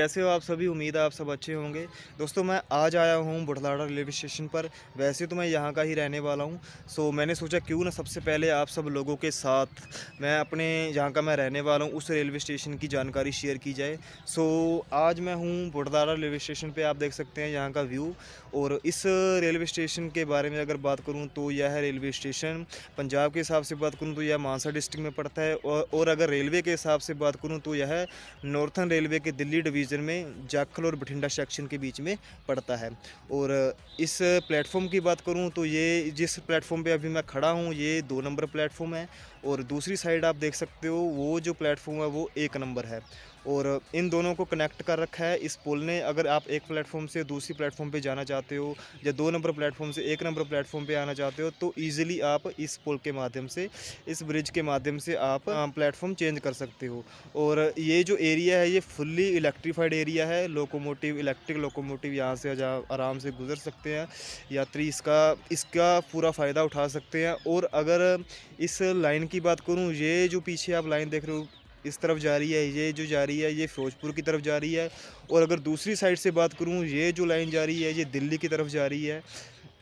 कैसे हो आप सभी? उम्मीद है आप सब अच्छे होंगे। दोस्तों मैं आज आया हूँ बुढ़लाड़ा रेलवे स्टेशन पर। वैसे तो मैं यहाँ का ही रहने वाला हूँ। सो मैंने सोचा क्यों ना सबसे पहले आप सब लोगों के साथ मैं अपने जहाँ का मैं रहने वाला हूँ उस रेलवे स्टेशन की जानकारी शेयर की जाए। सो आज मैं हूँ बुढ़लाड़ा रेलवे स्टेशन पर आप देख सकते हैं यहाँ का व्यू। और इस रेलवे स्टेशन के बारे में अगर बात करूँ तो यह है रेलवे स्टेशन पंजाब के हिसाब से बात करूँ तो यह मानसा डिस्ट्रिक्ट में पड़ता है। और, अगर रेलवे के हिसाब से बात करूँ तो यह नॉर्थन रेलवे के दिल्ली डिवीज़न में जाखल और बठिंडा सेक्शन के बीच में पड़ता है। और इस प्लेटफॉर्म की बात करूँ तो ये जिस प्लेटफॉर्म पे अभी मैं खड़ा हूँ, ये दो नंबर प्लेटफॉर्म है। और दूसरी साइड आप देख सकते हो, वो जो प्लेटफॉर्म है, वो एक नंबर है। और इन दोनों को कनेक्ट कर रखा है, इस पुल ने। अगर आप एक प्लेटफॉर्म से दूसरी प्लेटफॉर्म पे जाना चाहते हो, या दो नंबर प्लेटफॉर्म से एक नंबर प्लेटफॉर्म पे आना चाहते हो तो इजीली आप इस पुल के माध्यम से, इस ब्रिज के माध्यम से आप प्लेटफॉर्म चेंज कर सकते हो। और ये जो एरिया है, ये फुल्ली इलेक्ट्रीफाइड एरिया है। लोकोमोटिव इलेक्ट्रिक लोकोमोटिव यहाँ से आराम से गुजर सकते हैं। यात्री इसका इसका पूरा फ़ायदा उठा सकते हैं। और अगर इस लाइन की बात करूँ, ये जो पीछे आप लाइन देख रहे हो, इस तरफ़ जा रही है, ये जो जा रही है, ये फ़िरोज़पुर की तरफ़ जा रही है। और अगर दूसरी साइड से बात करूँ, ये जो लाइन जा रही है, ये दिल्ली की तरफ़ जा रही है।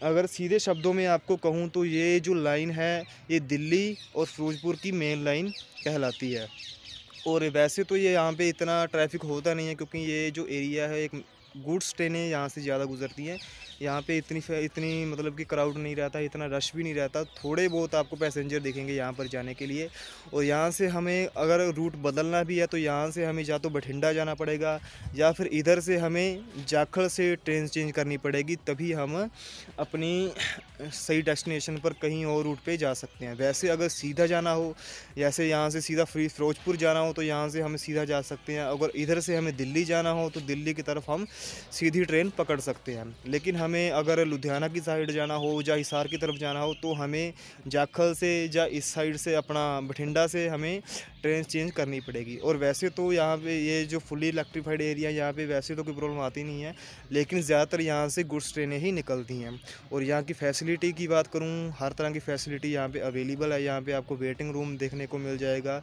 अगर सीधे शब्दों में आपको कहूँ तो ये जो लाइन है, ये दिल्ली और फ़िरोज़पुर की मेन लाइन कहलाती है। और वैसे तो ये यहाँ पे इतना ट्रैफ़िक होता नहीं है, क्योंकि ये जो एरिया है, एक गुड्स ट्रेनें यहाँ से ज़्यादा गुजरती हैं। यहाँ पे इतनी इतनी मतलब कि क्राउड नहीं रहता, इतना रश भी नहीं रहता। थोड़े बहुत आपको पैसेंजर दिखेंगे यहाँ पर जाने के लिए। और यहाँ से हमें अगर रूट बदलना भी है तो यहाँ से हमें या तो बठिंडा जाना पड़ेगा, या फिर इधर से हमें जाखड़ से ट्रेन चेंज करनी पड़ेगी, तभी हम अपनी सही डेस्टिनेशन पर कहीं और रूट पर जा सकते हैं। वैसे अगर सीधा जाना हो, जैसे यहाँ से सीधा फ्री फिरोजपुर जाना हो तो यहाँ से हमें सीधा जा सकते हैं। अगर इधर से हमें दिल्ली जाना हो तो दिल्ली की तरफ़ हम सीधी ट्रेन पकड़ सकते हैं। लेकिन हम हमें अगर लुधियाना की साइड जाना हो या हिसार की तरफ़ जाना हो तो हमें जाखल से या इस साइड से अपना बठिंडा से हमें ट्रेन चेंज करनी पड़ेगी। और वैसे तो यहाँ पे ये जो फुली इलेक्ट्रीफाइड एरिया यहाँ पे वैसे तो कोई प्रॉब्लम आती नहीं है, लेकिन ज़्यादातर यहाँ से गुड्स ट्रेनें ही निकलती हैं। और यहाँ की फैसिलिटी की बात करूँ, हर तरह की फैसिलिटी यहाँ पर अवेलेबल है। यहाँ पर आपको वेटिंग रूम देखने को मिल जाएगा।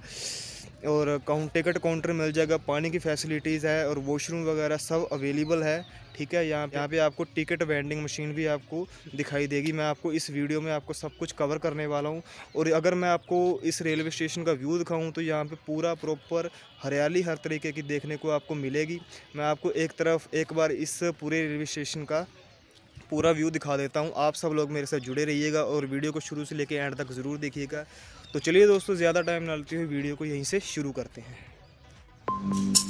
और काउंट टिकट काउंटर मिल जाएगा, पानी की फैसिलिटीज़ है और वॉशरूम वगैरह सब अवेलेबल है, ठीक है? यहाँ यहाँ पे आपको टिकट वेंडिंग मशीन भी आपको दिखाई देगी। मैं आपको इस वीडियो में आपको सब कुछ कवर करने वाला हूँ और अगर मैं आपको इस रेलवे स्टेशन का व्यू दिखाऊँ तो यहाँ पे पूरा प्रॉपर हरियाली हर तरीके की देखने को आपको मिलेगी। मैं आपको एक तरफ़, एक बार इस पूरे रेलवे स्टेशन का पूरा व्यू दिखा देता हूँ। आप सब लोग मेरे साथ जुड़े रहिएगा और वीडियो को शुरू से लेकर एंड तक ज़रूर देखिएगा। तो चलिए दोस्तों, ज़्यादा टाइम ना लेते हुए वीडियो को यहीं से शुरू करते हैं।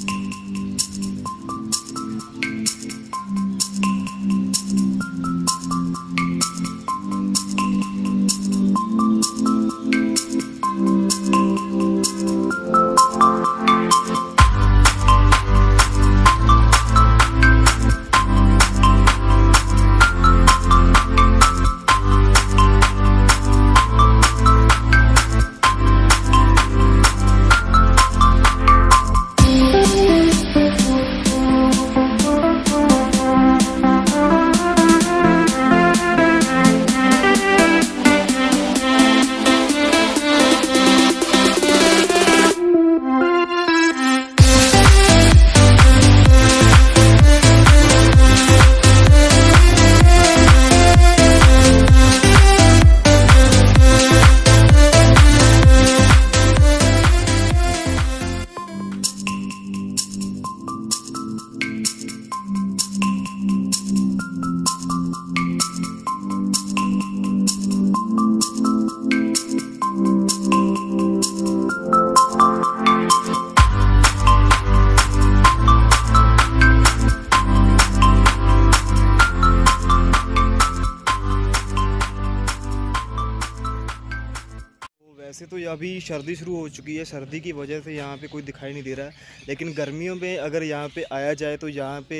अभी सर्दी शुरू हो चुकी है। सर्दी की वजह से यहाँ पे कोई दिखाई नहीं दे रहा है। लेकिन गर्मियों में अगर यहाँ पे आया जाए तो यहाँ पे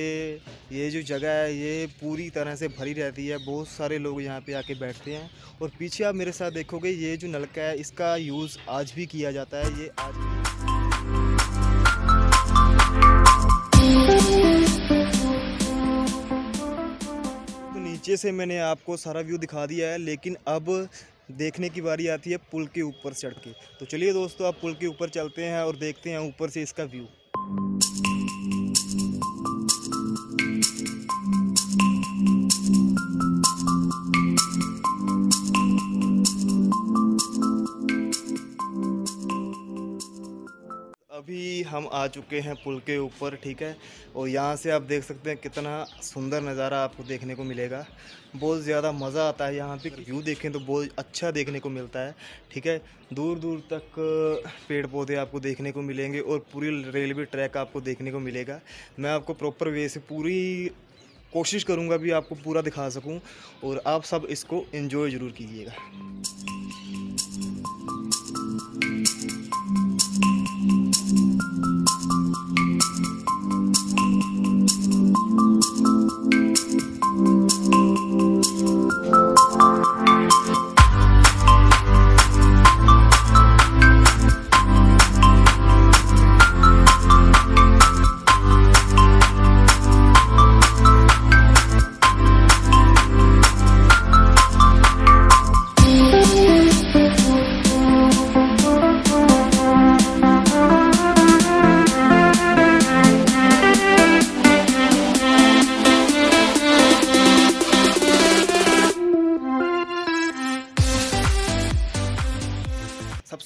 ये जो जगह है, ये पूरी तरह से भरी रहती है। बहुत सारे लोग यहाँ पे आके बैठते हैं। और पीछे आप मेरे साथ देखोगे, ये जो नलका है, इसका यूज़ आज भी किया जाता है। ये आज तो नीचे से मैंने आपको सारा व्यू दिखा दिया है। लेकिन अब देखने की बारी आती है पुल के ऊपर चढ़ के। तो चलिए दोस्तों आप पुल के ऊपर चलते हैं और देखते हैं ऊपर से इसका व्यू। हम आ चुके हैं पुल के ऊपर, ठीक है? और यहाँ से आप देख सकते हैं कितना सुंदर नज़ारा आपको देखने को मिलेगा। बहुत ज़्यादा मज़ा आता है यहाँ पे व्यू देखें तो बहुत अच्छा देखने को मिलता है, ठीक है? दूर दूर तक पेड़ पौधे आपको देखने को मिलेंगे और पूरी रेलवे ट्रैक आपको देखने को मिलेगा। मैं आपको प्रॉपर वे से पूरी कोशिश करूँगा भी आपको पूरा दिखा सकूँ और आप सब इसको इन्जॉय ज़रूर कीजिएगा।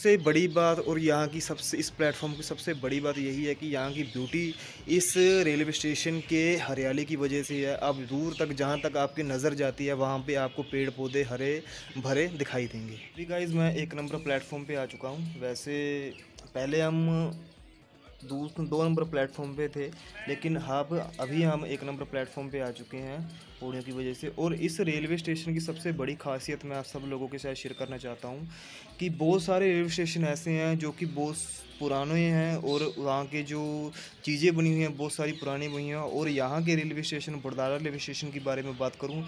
सबसे बड़ी बात और यहाँ की सबसे, इस प्लेटफॉर्म की सबसे बड़ी बात यही है कि यहाँ की ब्यूटी इस रेलवे स्टेशन के हरियाली की वजह से है। अब दूर तक, जहाँ तक आपकी नज़र जाती है, वहाँ पे आपको पेड़ पौधे हरे, भरे दिखाई देंगे। अभी गाइज़ मैं एक नंबर प्लेटफॉर्म पे आ चुका हूँ। वैसे पहले हम दो नंबर प्लेटफॉर्म पे थे, लेकिन अब, अभी हम एक नंबर प्लेटफॉर्म पे आ चुके हैं। पौड़ियों की वजह से। और इस रेलवे स्टेशन की सबसे बड़ी खासियत मैं आप सब लोगों के साथ शेयर करना चाहता हूँ कि बहुत सारे रेलवे स्टेशन ऐसे हैं जो कि बहुत पुराने हैं और वहाँ के जो चीज़ें बनी हुई हैं, बहुत सारी पुरानी बनी हैं। और यहाँ के railway station, Badara railway station के बारे में बात करूँ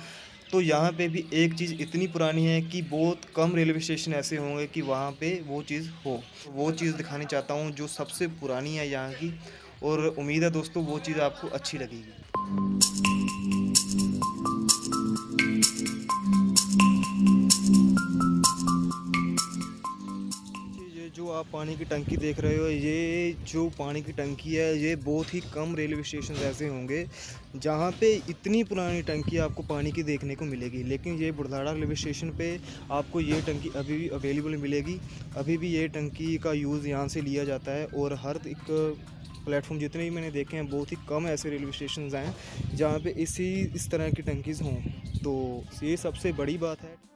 तो यहाँ पे भी एक चीज़ इतनी पुरानी है कि बहुत कम रेलवे स्टेशन ऐसे होंगे कि वहाँ पे वो चीज़ हो। वो चीज़ दिखानी चाहता हूँ जो सबसे पुरानी है यहाँ की। और उम्मीद है दोस्तों वो चीज़ आपको अच्छी लगेगी। आप पानी की टंकी देख रहे हो, ये जो पानी की टंकी है, ये बहुत ही कम रेलवे स्टेशन ऐसे होंगे, जहाँ पे इतनी पुरानी टंकी आपको पानी की देखने को मिलेगी। लेकिन ये बुढ़ाड़ा रेलवे स्टेशन पे आपको ये टंकी अभी भी अवेलेबल मिलेगी। अभी भी ये टंकी का यूज़ यहाँ से लिया जाता है और हर एक प्लेटफॉर्म जितने भी मैंने देखे हैं, बहुत ही कम ऐसे रेलवे स्टेशन हैं, जहाँ पर इसी, इस तरह की टंकीज़ हों। तो ये सबसे बड़ी बात है।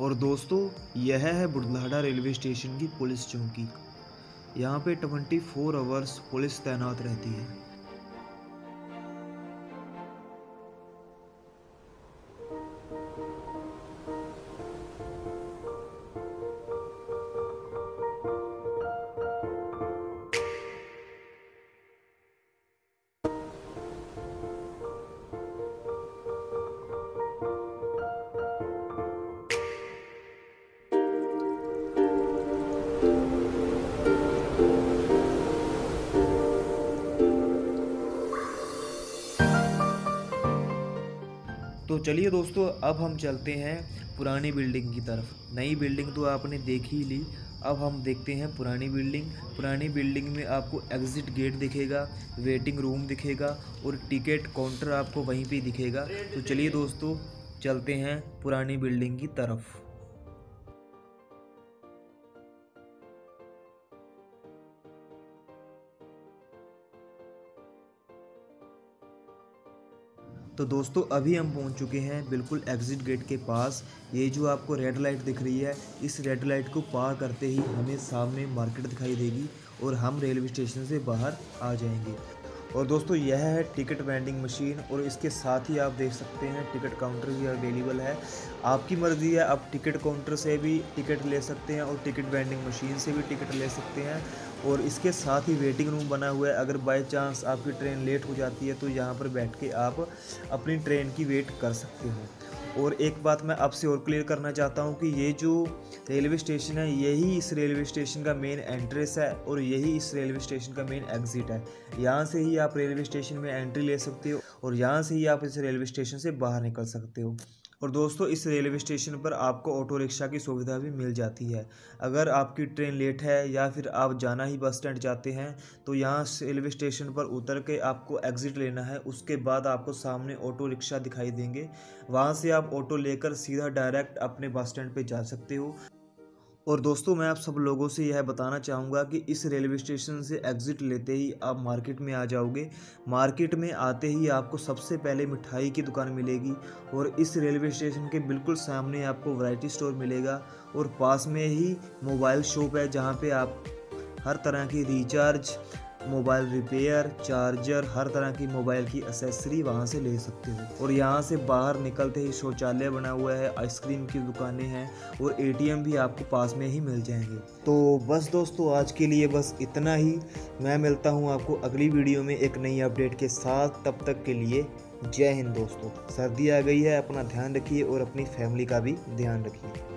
और दोस्तों, यह है बुढ़लाडा रेलवे स्टेशन की पुलिस चौकी। यहाँ पे 24 फोर आवर्स पुलिस तैनात रहती है। तो चलिए दोस्तों, अब हम चलते हैं पुरानी बिल्डिंग की तरफ़। नई बिल्डिंग तो आपने देख ही ली। अब हम देखते हैं पुरानी बिल्डिंग। पुरानी बिल्डिंग में आपको एग्ज़िट गेट दिखेगा वेटिंग रूम दिखेगा और टिकट काउंटर आपको वहीं पे दिखेगा। तो चलिए दोस्तों, चलते हैं पुरानी बिल्डिंग की तरफ़। तो दोस्तों, अभी हम पहुँच चुके हैं बिल्कुल एग्ज़िट गेट के पास। ये जो आपको रेड लाइट दिख रही है, इस रेड लाइट को पार करते ही हमें सामने मार्केट दिखाई देगी और हम रेलवे स्टेशन से बाहर आ जाएँगे। और दोस्तों, यह है टिकट वेंडिंग मशीन और इसके साथ ही आप देख सकते हैं टिकट काउंटर भी अवेलेबल है। आपकी मर्ज़ी है, आप टिकट काउंटर से भी टिकट ले सकते हैं और टिकट वेंडिंग मशीन से भी टिकट ले सकते हैं। और इसके साथ ही वेटिंग रूम बना हुआ है। अगर बाई चांस आपकी ट्रेन लेट हो जाती है तो यहाँ पर बैठ के आप अपनी ट्रेन की वेट कर सकते हो। और एक बात मैं आपसे और क्लियर करना चाहता हूँ कि ये जो रेलवे स्टेशन है, यही इस रेलवे स्टेशन का मेन एंट्रेस है और यही इस रेलवे स्टेशन का मेन एग्ज़िट है। यहाँ से ही आप रेलवे स्टेशन में एंट्री ले सकते हो और यहाँ से ही आप इस रेलवे स्टेशन से बाहर निकल सकते हो। और दोस्तों, इस रेलवे स्टेशन पर आपको ऑटो रिक्शा की सुविधा भी मिल जाती है। अगर आपकी ट्रेन लेट है या फिर आप जाना ही बस स्टैंड जाते हैं तो यहाँ रेलवे स्टेशन पर उतर के आपको एग्ज़िट लेना है। उसके बाद आपको सामने ऑटो रिक्शा दिखाई देंगे। वहाँ से आप ऑटो लेकर सीधा डायरेक्ट अपने बस स्टैंड पर जा सकते हो। और दोस्तों, मैं आप सब लोगों से यह बताना चाहूँगा कि इस रेलवे स्टेशन से एग्ज़िट लेते ही आप मार्केट में आ जाओगे। मार्केट में आते ही आपको सबसे पहले मिठाई की दुकान मिलेगी और इस रेलवे स्टेशन के बिल्कुल सामने आपको वैरायटी स्टोर मिलेगा और पास में ही मोबाइल शॉप है जहाँ पे आप हर तरह की रिचार्ज मोबाइल रिपेयर, चार्जर, हर तरह की मोबाइल की एसेसरी वहाँ से ले सकते हो। और यहाँ से बाहर निकलते ही शौचालय बना हुआ है आइसक्रीम की दुकानें हैं और एटीएम भी आपको पास में ही मिल जाएँगे। तो बस दोस्तों, आज के लिए बस इतना ही। मैं मिलता हूँ आपको अगली वीडियो में एक नई अपडेट के साथ। तब तक के लिए जय हिंद दोस्तों। सर्दी आ गई है, अपना ध्यान रखिए और अपनी फैमिली का भी ध्यान रखिए।